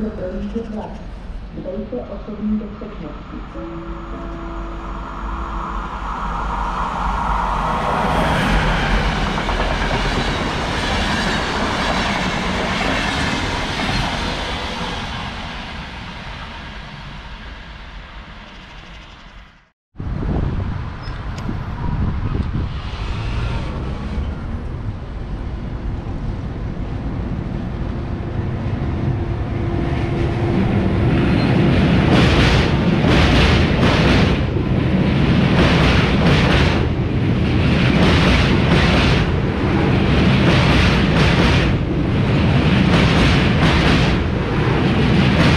do granicy 2, dwojce osobnej dostępności.